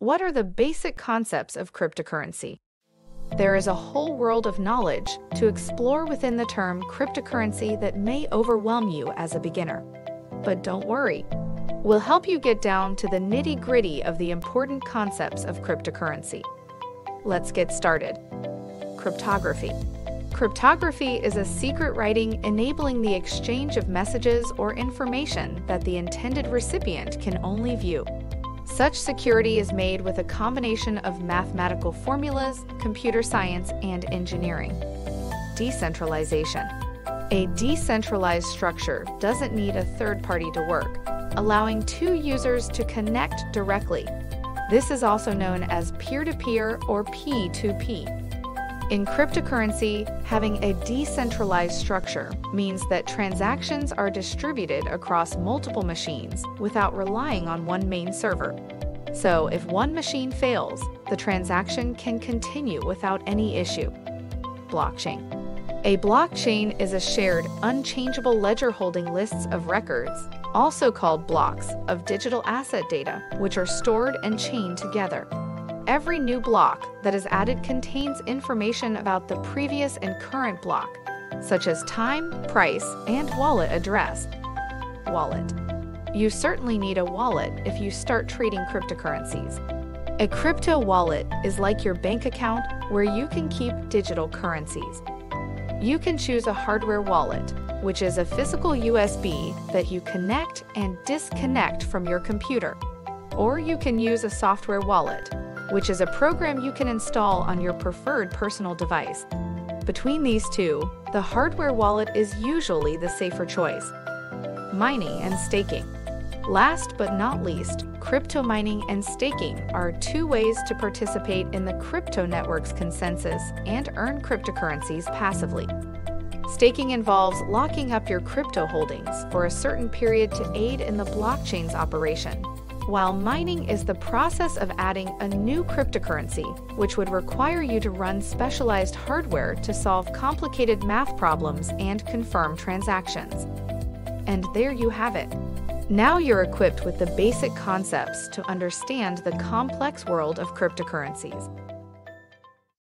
What are the basic concepts of cryptocurrency? There is a whole world of knowledge to explore within the term cryptocurrency that may overwhelm you as a beginner. But don't worry, we'll help you get down to the nitty gritty of the important concepts of cryptocurrency. Let's get started. Cryptography. Cryptography is a secret writing enabling the exchange of messages or information that the intended recipient can only view. Such security is made with a combination of mathematical formulas, computer science, and engineering. Decentralization. A decentralized structure doesn't need a third party to work, allowing two users to connect directly. This is also known as peer to peer or P2P. In cryptocurrency, having a decentralized structure means that transactions are distributed across multiple machines without relying on one main server. So, if one machine fails, the transaction can continue without any issue. Blockchain. A blockchain is a shared, unchangeable ledger holding lists of records, also called blocks, of digital asset data, which are stored and chained together. Every new block that is added contains information about the previous and current block, such as time, price, and wallet address. Wallet. You certainly need a wallet if you start trading cryptocurrencies. A crypto wallet is like your bank account where you can keep digital currencies. You can choose a hardware wallet, which is a physical USB that you connect and disconnect from your computer. Or you can use a software wallet, which is a program you can install on your preferred personal device. Between these two, the hardware wallet is usually the safer choice. Mining and staking. Last but not least, crypto mining and staking are two ways to participate in the crypto network's consensus and earn cryptocurrencies passively. Staking involves locking up your crypto holdings for a certain period to aid in the blockchain's operation while mining is the process of adding a new cryptocurrency, which would require you to run specialized hardware to solve complicated math problems and confirm transactions. And there you have it. Now you're equipped with the basic concepts to understand the complex world of cryptocurrencies.